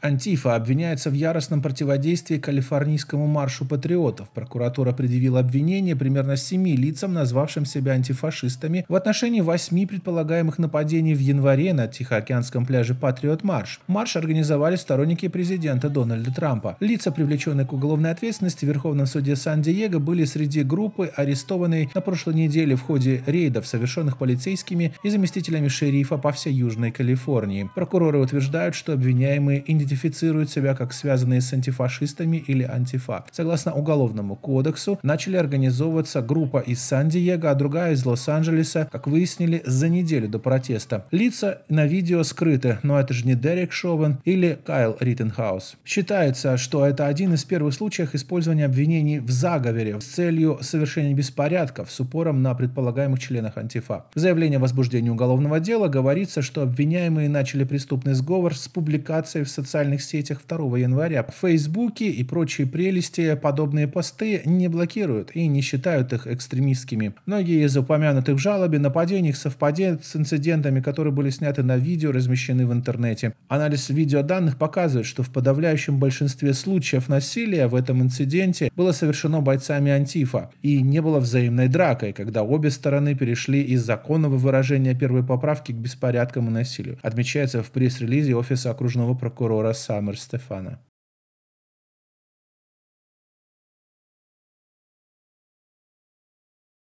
Антифа обвиняется в яростном противодействии калифорнийскому маршу патриотов. Прокуратура предъявила обвинение примерно семи лицам, назвавшим себя антифашистами, в отношении восьми предполагаемых нападений в январе на Тихоокеанском пляже Патриот Марш. Марш организовали сторонники президента Дональда Трампа. Лица, привлеченные к уголовной ответственности в Верховном суде Сан-Диего, были среди группы, арестованной на прошлой неделе в ходе рейдов, совершенных полицейскими и заместителями шерифа по всей Южной Калифорнии. Прокуроры утверждают, что обвиняемые идентифицируют себя как связанные с антифашистами или антифа. Согласно Уголовному кодексу, начали организовываться группа из Сан-Диего, а другая из Лос-Анджелеса, как выяснили, за неделю до протеста. Лица на видео скрыты, но это же не Дерек Шовен или Кайл Риттенхаус. Считается, что это один из первых случаев использования обвинений в заговоре с целью совершения беспорядков с упором на предполагаемых членах антифа. В заявлении о возбуждении уголовного дела говорится, что обвиняемые начали преступный сговор с публикацией в социальных сетях 2 января. В Фейсбуке и прочие прелести подобные посты не блокируют и не считают их экстремистскими. Многие из упомянутых в жалобе нападений совпадают с инцидентами, которые были сняты на видео, размещены в интернете. Анализ видеоданных показывает, что в подавляющем большинстве случаев насилия в этом инциденте было совершено бойцами Антифа и не было взаимной дракой, когда обе стороны перешли из законного выражения первой поправки к беспорядкам и насилию, отмечается в пресс-релизе Офиса окружного прокурора Summer Stefana.